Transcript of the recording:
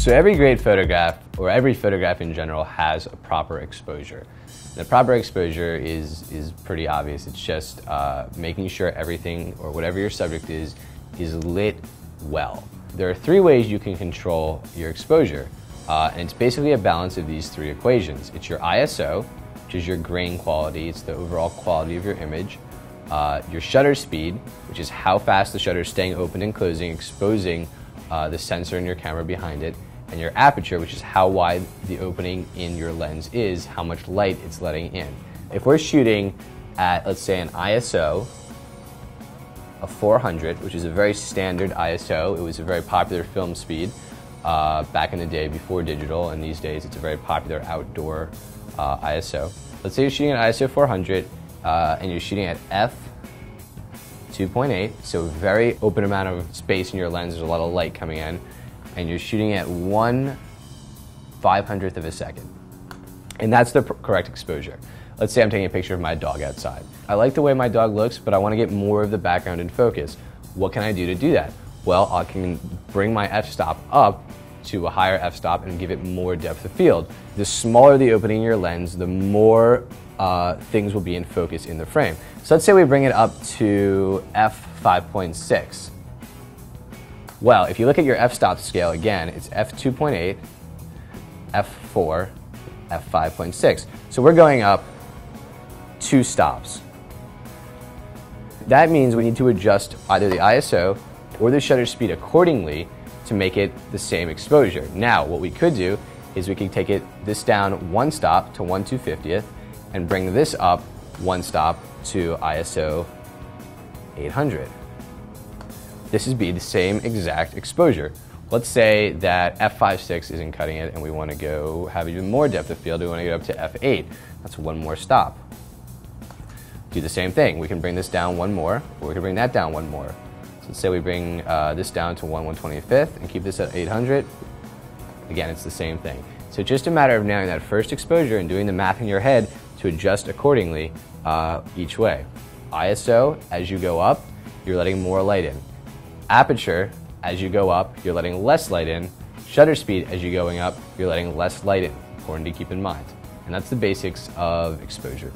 So every great photograph, or every photograph in general, has a proper exposure. The proper exposure is, is pretty obvious. It's just uh, making sure everything, or whatever your subject is, is lit well. There are three ways you can control your exposure, uh, and it's basically a balance of these three equations. It's your ISO, which is your grain quality, it's the overall quality of your image, uh, your shutter speed, which is how fast the shutter is staying open and closing, exposing uh, the sensor in your camera behind it, and your aperture, which is how wide the opening in your lens is, how much light it's letting in. If we're shooting at, let's say, an ISO of 400, which is a very standard ISO, it was a very popular film speed uh, back in the day before digital, and these days it's a very popular outdoor uh, ISO. Let's say you're shooting at ISO 400 uh, and you're shooting at f 2.8, so very open amount of space in your lens, there's a lot of light coming in, and you're shooting at 1 500th of a second. And that's the correct exposure. Let's say I'm taking a picture of my dog outside. I like the way my dog looks, but I want to get more of the background in focus. What can I do to do that? Well, I can bring my f-stop up to a higher f-stop and give it more depth of field. The smaller the opening in your lens, the more uh, things will be in focus in the frame. So let's say we bring it up to f5.6. Well, if you look at your f-stop scale again, it's f2.8, f4, f5.6. So we're going up two stops. That means we need to adjust either the ISO or the shutter speed accordingly to make it the same exposure. Now, what we could do is we could take it this down one stop to 1 250th and bring this up one stop to ISO 800. This would be the same exact exposure. Let's say that f5.6 isn't cutting it and we want to go have even more depth of field. We want to go up to f8. That's one more stop. Do the same thing. We can bring this down one more, or we can bring that down one more. So let's say we bring uh, this down to 1 125th and keep this at 800. Again, it's the same thing. So just a matter of knowing that first exposure and doing the math in your head to adjust accordingly uh, each way. ISO, as you go up, you're letting more light in. Aperture, as you go up, you're letting less light in. Shutter speed, as you're going up, you're letting less light in. Important to keep in mind. And that's the basics of exposure.